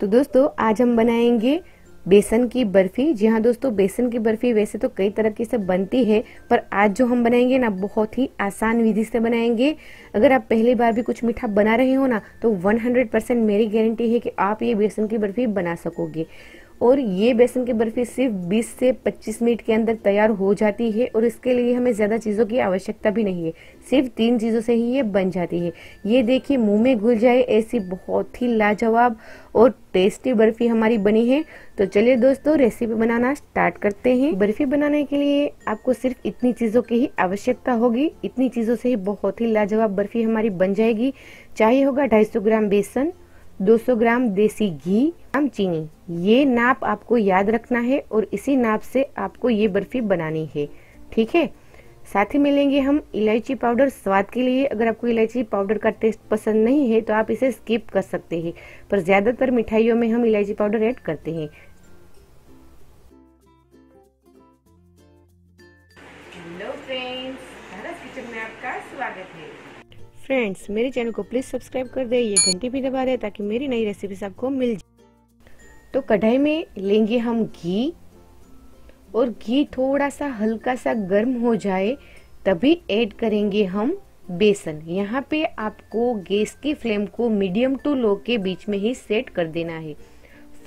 तो दोस्तों, आज हम बनाएँगे बेसन की बर्फ़ी। जी हाँ दोस्तों, बेसन की बर्फ़ी वैसे तो कई तरह की से बनती है, पर आज जो हम बनाएँगे ना, बहुत ही आसान विधि से बनाएँगे। अगर आप पहली बार भी कुछ मीठा बना रहे हो ना तो 100 परसेंट मेरी गारंटी है कि आप ये बेसन की बर्फ़ी बना सकोगे। और ये बेसन की बर्फ़ी सिर्फ़ 20 से 25 मिनट के अंदर तैयार हो जाती है और इसके लिए हमें ज़्यादा चीज़ों की आवश्यकता भी नहीं है। सिर्फ़ तीन चीज़ों से ही ये बन जाती है। ये देखिए, मुँह में घुल जाए ऐसी बहुत ही लाजवाब और टेस्टी बर्फ़ी हमारी बनी है। तो चलिए दोस्तों, रेसिपी बनाना स्टार्ट करते हैं। बर्फ़ी बनाने के लिए आपको सिर्फ़ इतनी चीज़ों की ही आवश्यकता होगी। इतनी चीज़ों से ही बहुत ही लाजवाब बर्फ़ी हमारी बन जाएगी। चाहिए होगा ढाई ग्राम बेसन 200 ग्राम देसी घी ग्राम चीनी। ये नाप आपको याद रखना है और इसी नाप से आपको ये बर्फ़ी बनानी है। ठीक है? साथ ही मिलेंगे हम इलायची पाउडर स्वाद के लिए। अगर आपको इलायची पाउडर का टेस्ट पसंद नहीं है तो आप इसे स्किप कर सकते हैं। पर ज़्यादातर मिठाइयों में हम इलायची पाउडर ऐड करते हैं। फ्रेंड्स मेरे चैनल को प्लीज़ सब्सक्राइब कर दे, ये घंटी भी दबा दे ताकि मेरी नई रेसिपीज़ आपको मिल जाए। तो कढ़ाई में लेंगे हम घी और घी थोड़ा सा हल्का सा गर्म हो जाए, तभी ऐड करेंगे हम बेसन। यहाँ पे आपको गैस की फ्लेम को मीडियम टू लो के बीच में ही सेट कर देना है।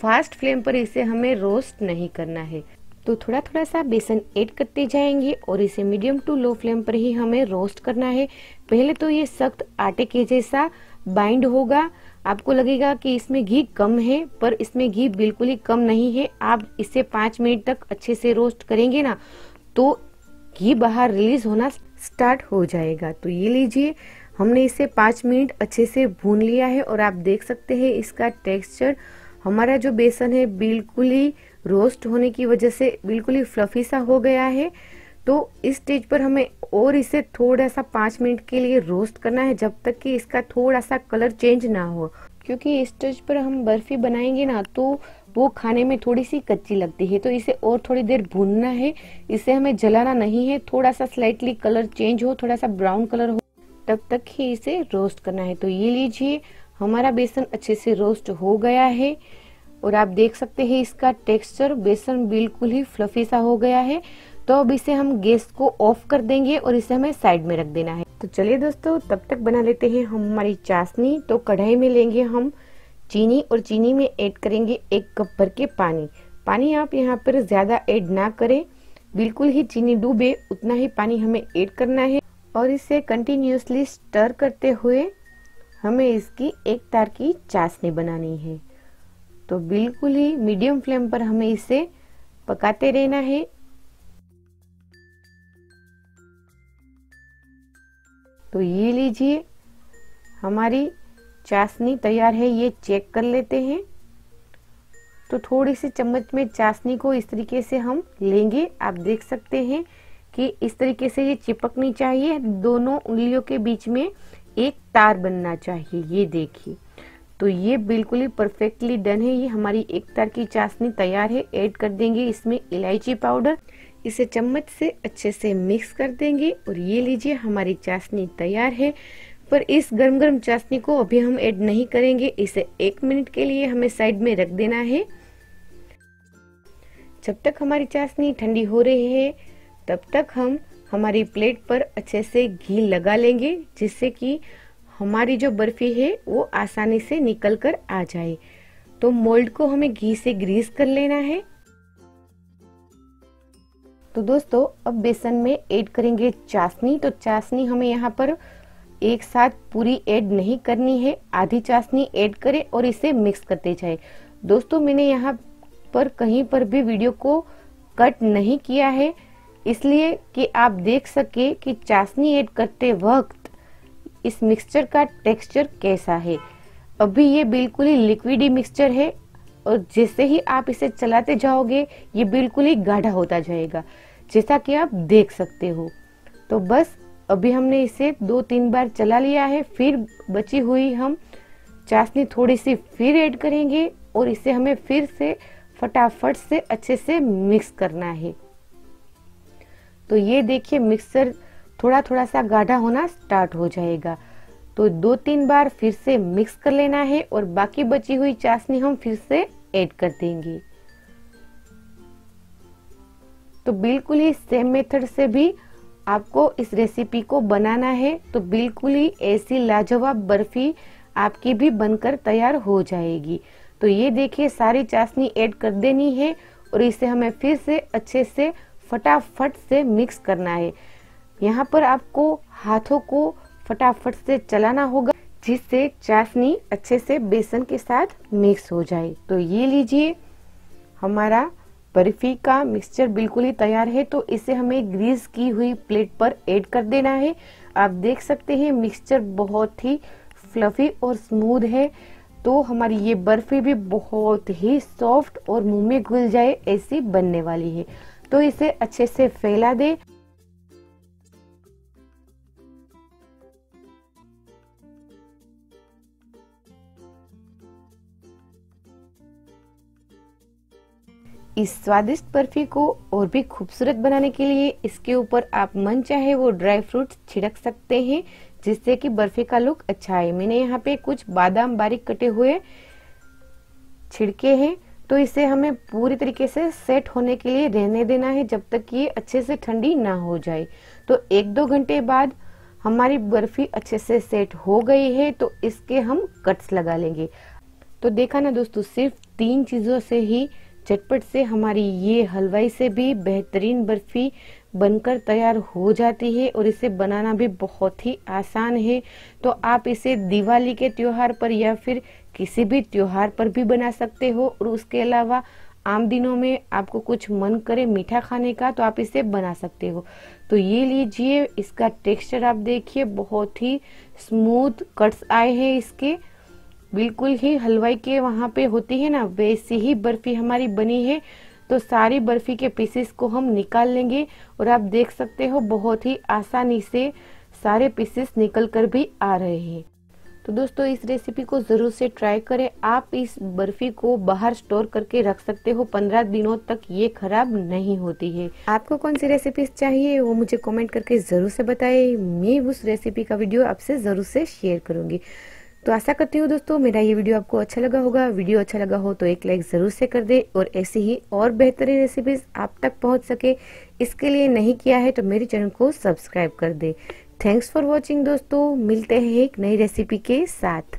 फास्ट फ्लेम पर इसे हमें रोस्ट नहीं करना है। तो थोड़ा थोड़ा सा बेसन ऐड करते जाएँगे और इसे मीडियम टू लो फ्लेम पर ही हमें रोस्ट करना है। पहले तो ये सख्त आटे के जैसा बाइंड होगा। आपको लगेगा कि इसमें घी कम है, पर इसमें घी बिल्कुल ही कम नहीं है। आप इसे पाँच मिनट तक अच्छे से रोस्ट करेंगे ना तो घी बाहर रिलीज़ होना स्टार्ट हो जाएगा। तो ये लीजिए, हमने इसे पाँच मिनट अच्छे से भून लिया है और आप देख सकते हैं इसका टेक्सचर हमारा जो बेसन है बिल्कुल ही रोस्ट होने की वजह से बिल्कुल ही फ्लफी सा हो गया है। तो इस स्टेज पर हमें और इसे थोड़ा सा पाँच मिनट के लिए रोस्ट करना है जब तक कि इसका थोड़ा सा कलर चेंज ना हो। क्योंकि इस स्टेज पर हम बर्फ़ी बनाएँगे ना तो वो खाने में थोड़ी सी कच्ची लगती है। तो इसे और थोड़ी देर भूनना है। इसे हमें जलाना नहीं है। थोड़ा सा स्लाइटली कलर चेंज हो, थोड़ा सा ब्राउन कलर हो, तब तक ही इसे रोस्ट करना है। तो ये लीजिए। हमारा बेसन अच्छे से रोस्ट हो गया है और आप देख सकते हैं इसका टेक्सचर बेसन बिल्कुल ही फ्लफी सा हो गया है। तो अब इसे हम गैस को ऑफ़ कर देंगे और इसे हमें साइड में रख देना है। तो चलिए दोस्तों, तब तक बना लेते हैं हम हमारी चाशनी। तो कढ़ाई में लेंगे हम चीनी और चीनी में ऐड करेंगे एक कप भर के पानी। पानी आप यहाँ पर ज़्यादा ऐड ना करें। बिल्कुल ही चीनी डूबे, उतना ही पानी हमें ऐड करना है। और इसे कंटिन्यूसली स्टर करते हुए हमें इसकी एक तार की चाशनी बनानी है। तो बिल्कुल ही मीडियम फ्लेम पर हमें इसे पकाते रहना है। तो ये लीजिए, हमारी चाशनी तैयार है, ये चेक कर लेते हैं। तो थोड़ी सी चम्मच में चाशनी को इस तरीके से हम लेंगे। आप देख सकते हैं कि इस तरीके से ये चिपकनी चाहिए। दोनों उंगलियों के बीच में एक तार बनना चाहिए, ये देखिए। तो ये बिल्कुल ही परफेक्टली डन है। ये हमारी एक तार की चाशनी तैयार है। ऐड कर देंगे इसमें इलायची पाउडर। इसे चम्मच से अच्छे से मिक्स कर देंगे और ये लीजिए, हमारी चाशनी तैयार है। पर इस गर्म गर्म चाशनी को अभी हम ऐड नहीं करेंगे। इसे एक मिनट के लिए हमें साइड में रख देना है। जब तक हमारी चाशनी ठंडी हो रही है, तब तक हम हमारी प्लेट पर अच्छे से घी लगा लेंगे, जिससे कि हमारी जो बर्फ़ी है वो आसानी से निकल कर आ जाए। तो मोल्ड को हमें घी से ग्रीस कर लेना है। तो दोस्तों, अब बेसन में ऐड करेंगे चाशनी। तो चाशनी हमें यहाँ पर एक साथ पूरी ऐड नहीं करनी है। आधी चाशनी ऐड करें और इसे मिक्स करते जाए। दोस्तों, मैंने यहाँ पर कहीं पर भी वीडियो को कट नहीं किया है। इसलिए कि आप देख सके कि चाशनी ऐड करते वक्त इस मिक्सचर का टेक्सचर कैसा है। अभी ये बिल्कुल ही लिक्विडी मिक्सचर है और जैसे ही आप इसे चलाते जाओगे, ये बिल्कुल ही गाढ़ा होता जाएगा, जैसा कि आप देख सकते हो। तो बस, अभी हमने इसे दो तीन बार चला लिया है, फिर बची हुई हम चाशनी थोड़ी सी फिर ऐड करेंगे और इसे हमें फिर से फटाफट से अच्छे से मिक्स करना है। तो ये देखिए मिक्सर थोड़ा थोड़ा सा गाढ़ा होना स्टार्ट हो जाएगा। तो दो तीन बार फिर से मिक्स कर लेना है और बाकी बची हुई चाशनी हम फिर से ऐड कर देंगे। तो बिल्कुल ही सेम मेथड से भी आपको इस रेसिपी को बनाना है। तो बिल्कुल ही ऐसी लाजवाब बर्फ़ी आपकी भी बनकर तैयार हो जाएगी। तो ये देखिए सारी चाशनी ऐड कर देनी है और इसे हमें फिर से अच्छे से फटाफट से मिक्स करना है। यहाँ पर आपको हाथों को फटाफट से चलाना होगा, जिससे चाशनी अच्छे से बेसन के साथ मिक्स हो जाए। तो ये लीजिए, हमारा बर्फ़ी का मिक्सचर बिल्कुल ही तैयार है तो इसे हमें ग्रीस की हुई प्लेट पर ऐड कर देना है। आप देख सकते हैं मिक्सचर बहुत ही फ्लफी और स्मूथ है। तो हमारी ये बर्फ़ी भी बहुत ही सॉफ्ट और मुँह में घुल जाए, ऐसी बनने वाली है। तो इसे अच्छे से फैला दे। इस स्वादिष्ट बर्फ़ी को और भी खूबसूरत बनाने के लिए इसके ऊपर आप मन चाहे वो ड्राई फ्रूट्स छिड़क सकते हैं, जिससे कि बर्फ़ी का लुक अच्छा है मैंने यहाँ पे कुछ बादाम बारीक कटे हुए छिड़के हैं। तो इसे हमें पूरी तरीके से सेट होने के लिए रहने देना है जब तक ये अच्छे से ठंडी ना हो जाए। तो एक दो घंटे बाद हमारी बर्फ़ी अच्छे से सेट हो गई है तो इसके हम कट्स लगा लेंगे। तो देखा ना दोस्तों, सिर्फ़ तीन चीज़ों से ही झटपट से हमारी ये हलवाई से भी बेहतरीन बर्फ़ी बनकर तैयार हो जाती है और इसे बनाना भी बहुत ही आसान है। तो आप इसे दिवाली के त्योहार पर या फिर किसी भी त्योहार पर भी बना सकते हो और उसके अलावा आम दिनों में आपको कुछ मन करे मीठा खाने का तो आप इसे बना सकते हो। तो ये लीजिए, इसका टेक्सचर आप देखिए, बहुत ही स्मूथ कट्स आए हैं इसके। बिल्कुल ही हलवाई के वहाँ पे होती है ना, वैसी ही बर्फ़ी हमारी बनी है। तो सारी बर्फ़ी के पीसेस को हम निकाल लेंगे और आप देख सकते हो बहुत ही आसानी से सारे पीसेस निकल कर भी आ रहे हैं। तो दोस्तों, इस रेसिपी को ज़रूर से ट्राई करें। आप इस बर्फ़ी को बाहर स्टोर करके रख सकते हो। पंद्रह दिनों तक ये खराब नहीं होती है। आपको कौन सी रेसिपीज़ चाहिए, वो मुझे कमेंट करके ज़रूर से बताएँ। मैं उस रेसिपी का वीडियो आपसे ज़रूर से शेयर करूँगी। तो आशा करती हूँ दोस्तों, मेरा ये वीडियो आपको अच्छा लगा होगा। वीडियो अच्छा लगा हो तो एक लाइक ज़रूर से कर दे और ऐसी ही और बेहतरीन रेसिपीज़ आप तक पहुँच सके। इसके लिए नहीं किया है तो मेरे चैनल को सब्सक्राइब कर दे। थैंक्स फॉर वॉचिंग दोस्तों। मिलते हैं एक नई रेसिपी के साथ।